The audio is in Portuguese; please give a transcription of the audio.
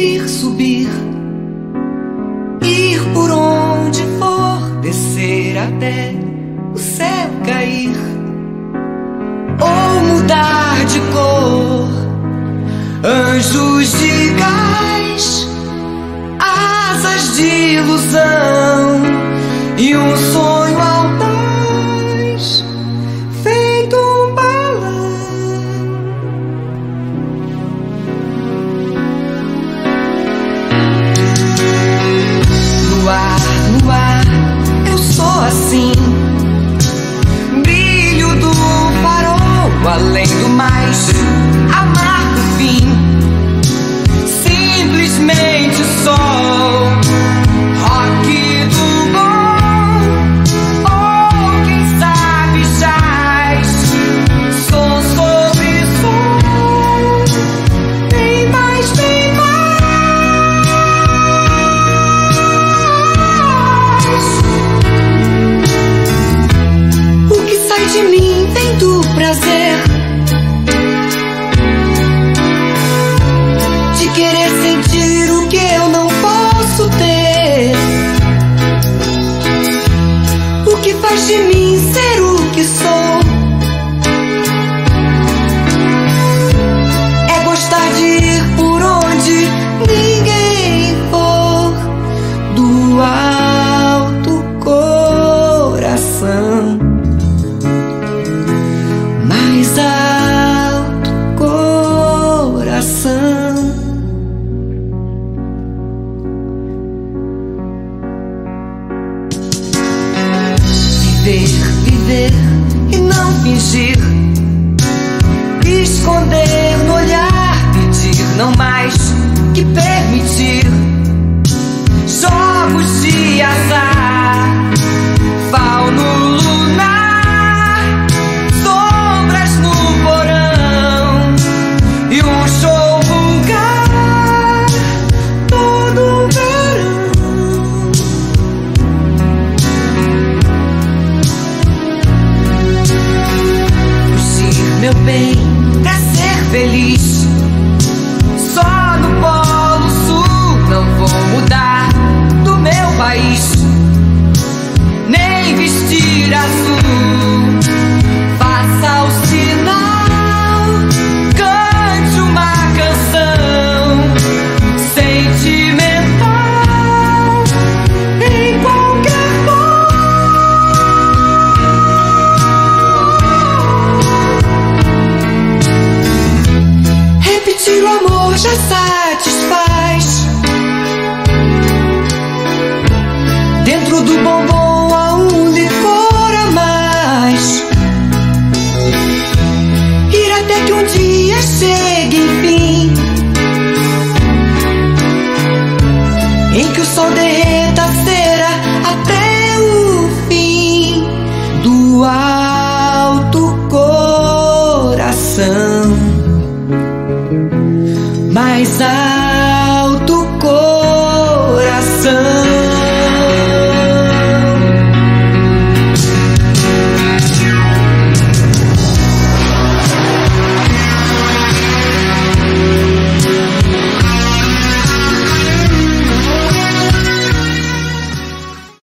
subir, subir, ir por onde for, descer até o céu cair, ou mudar de cor, anjos de gás, asas de ilusão. E um sonho. seen de mim tem tu prazer. viver, viver e não fingir. meu bem. o amor já satisfaz. Dentro do bombom. my side.